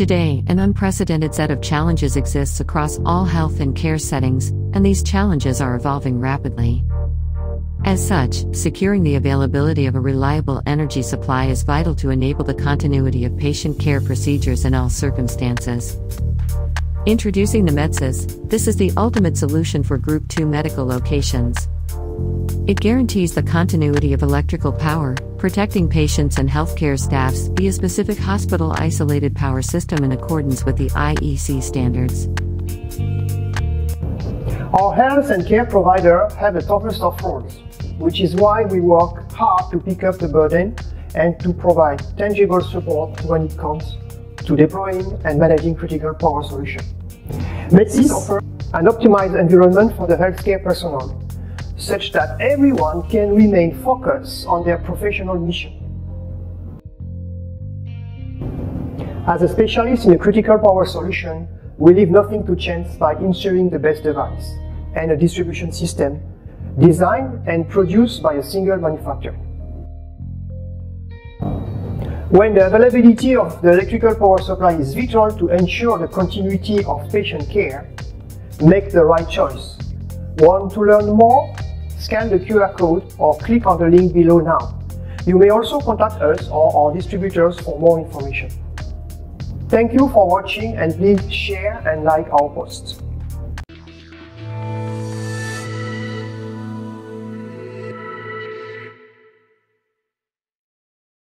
Today, an unprecedented set of challenges exists across all health and care settings, and these challenges are evolving rapidly. As such, securing the availability of a reliable energy supply is vital to enable the continuity of patient care procedures in all circumstances. Introducing the MedSys, this is the ultimate solution for Group 2 medical locations. It guarantees the continuity of electrical power, protecting patients and healthcare staffs via specific hospital isolated power system in accordance with the IEC standards. Our health and care provider have the toughest of roles, which is why we work hard to pick up the burden and to provide tangible support when it comes to deploying and managing critical power solutions. MedSys offers an optimized environment for the healthcare personnel such that everyone can remain focused on their professional mission. As a specialist in a critical power solution, we leave nothing to chance by ensuring the best device and a distribution system designed and produced by a single manufacturer. When the availability of the electrical power supply is vital to ensure the continuity of patient care, make the right choice. Want to learn more? scan the QR code or click on the link below now. You may also contact us or our distributors for more information. Thank you for watching and please share and like our posts.